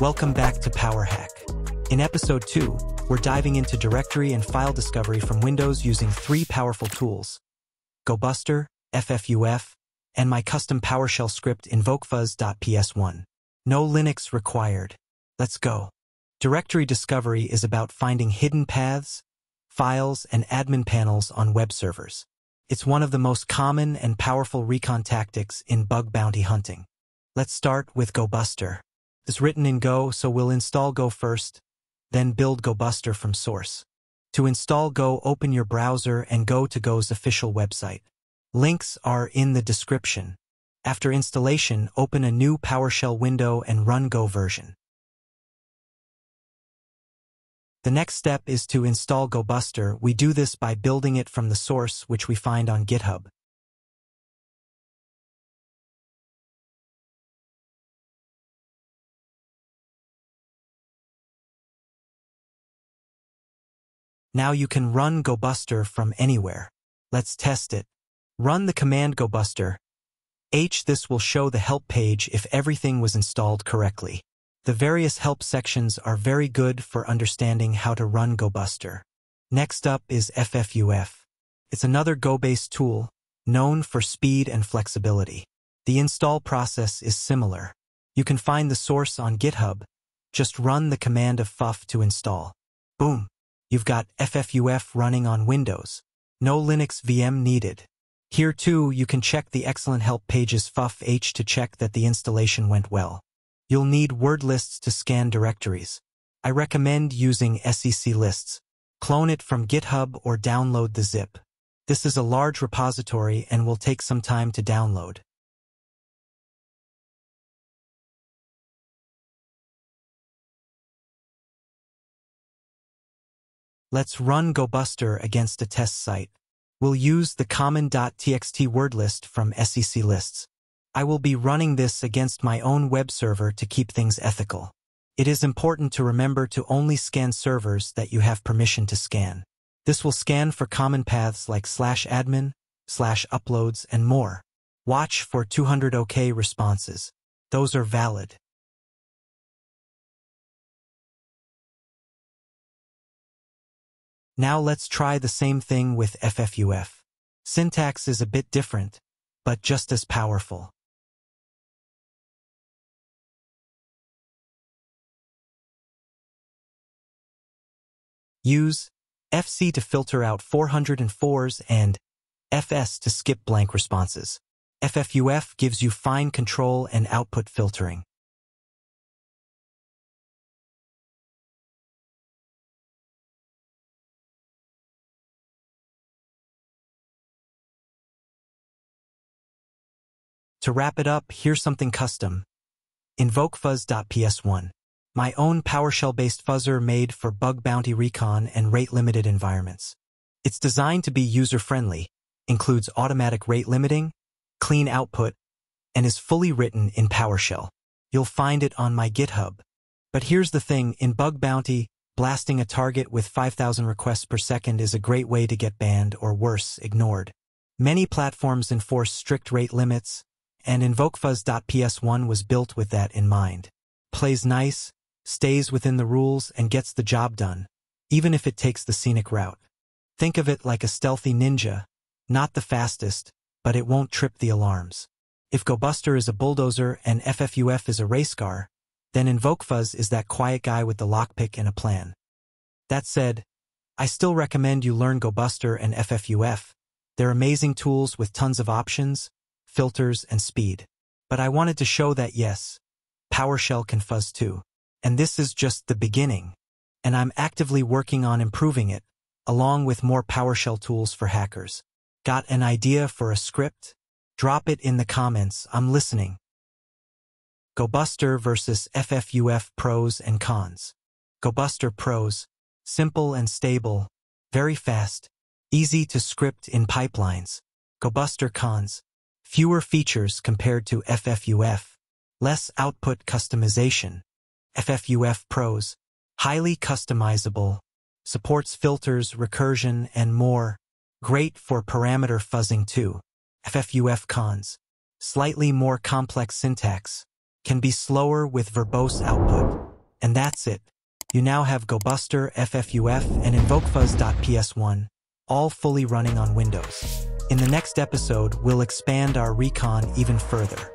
Welcome back to PowerHack. In episode 2, we're diving into directory and file discovery from Windows using three powerful tools, GoBuster, FFUF, and my custom PowerShell script invokefuzz.ps1. No Linux required. Let's go. Directory discovery is about finding hidden paths, files, and admin panels on web servers. It's one of the most common and powerful recon tactics in bug bounty hunting. Let's start with GoBuster. It's written in Go, so we'll install Go first, then build GoBuster from source. To install Go, open your browser and go to Go's official website. Links are in the description. After installation, open a new PowerShell window and run Go version. The next step is to install GoBuster. We do this by building it from the source, which we find on GitHub. Now you can run GoBuster from anywhere. Let's test it. Run the command GoBuster. H this will show the help page if everything was installed correctly. The various help sections are very good for understanding how to run GoBuster. Next up is FFUF. It's another Go-based tool, known for speed and flexibility. The install process is similar. You can find the source on GitHub. Just run the command FFUF to install. Boom! You've got FFUF running on Windows. No Linux VM needed. Here too, you can check the excellent help pages FUF-H to check that the installation went well. You'll need word lists to scan directories. I recommend using SecLists. Clone it from GitHub or download the zip. This is a large repository and will take some time to download. Let's run GoBuster against a test site. We'll use the common.txt word list from SecLists. I will be running this against my own web server to keep things ethical. It is important to remember to only scan servers that you have permission to scan. This will scan for common paths like slash admin, slash uploads, and more. Watch for 200 OK responses. Those are valid. Now let's try the same thing with FFUF. Syntax is a bit different, but just as powerful. Use FC to filter out 404s and FS to skip blank responses. FFUF gives you fine control and output filtering. To wrap it up, here's something custom. Invoke fuzz.ps1. My own PowerShell-based fuzzer made for bug bounty recon and rate-limited environments. It's designed to be user-friendly, includes automatic rate limiting, clean output, and is fully written in PowerShell. You'll find it on my GitHub. But here's the thing, in bug bounty, blasting a target with 5,000 requests per second is a great way to get banned or worse, ignored. Many platforms enforce strict rate limits, and InvokeFuzz.ps1 was built with that in mind. Plays nice, stays within the rules, and gets the job done, even if it takes the scenic route. Think of it like a stealthy ninja, not the fastest, but it won't trip the alarms. If GoBuster is a bulldozer and FFUF is a race car, then InvokeFuzz is that quiet guy with the lockpick and a plan. That said, I still recommend you learn GoBuster and FFUF. They're amazing tools with tons of options, filters, and speed. But I wanted to show that yes, PowerShell can fuzz too. And this is just the beginning. And I'm actively working on improving it, along with more PowerShell tools for hackers. Got an idea for a script? Drop it in the comments, I'm listening. GoBuster versus FFUF pros and cons. GoBuster pros, simple and stable, very fast, easy to script in pipelines. GoBuster cons, fewer features compared to FFUF, less output customization. FFUF Pros, highly customizable, supports filters, recursion, and more, great for parameter fuzzing too. FFUF Cons, slightly more complex syntax, can be slower with verbose output. And that's it. You now have GoBuster, FFUF, and InvokeFuzz.ps1, all fully running on Windows. In the next episode, we'll expand our recon even further.